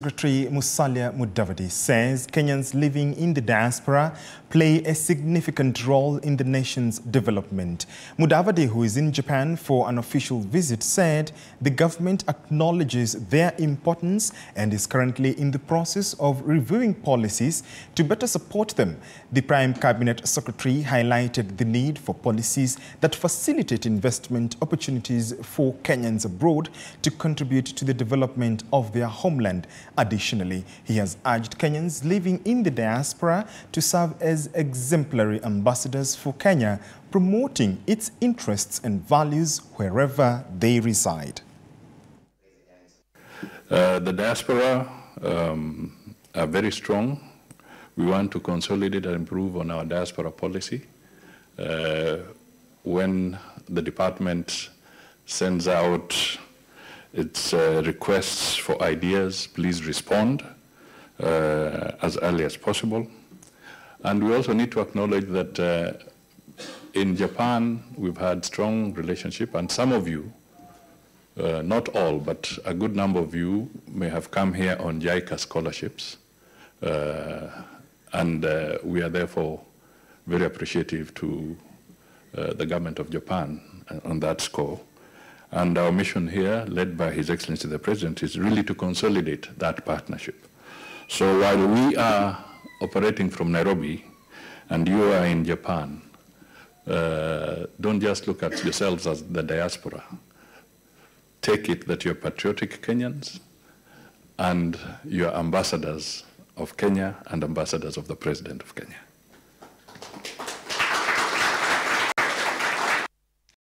Secretary Musalia Mudavadi says Kenyans living in the diaspora play a significant role in the nation's development. Mudavadi, who is in Japan for an official visit, said the government acknowledges their importance and is currently in the process of reviewing policies to better support them. The Prime Cabinet Secretary highlighted the need for policies that facilitate investment opportunities for Kenyans abroad to contribute to the development of their homeland. Additionally, he has urged Kenyans living in the diaspora to serve as exemplary ambassadors for Kenya, promoting its interests and values wherever they reside. Uh, the diaspora um, are very strong. We want to consolidate and improve on our diaspora policy. Uh, when the department sends out its uh, requests for ideas, please respond uh, as early as possible. And we also need to acknowledge that uh, in Japan, we've had strong relationship, and some of you, uh, not all, but a good number of you may have come here on JICA scholarships. Uh, and uh, we are therefore very appreciative to the government of Japan on that score. And our mission here, led by His Excellency the President, is really to consolidate that partnership. So while we are operating from Nairobi and you are in Japan, uh, don't just look at yourselves as the diaspora. Take it that you're patriotic Kenyans and you're ambassadors of Kenya and ambassadors of the President of Kenya.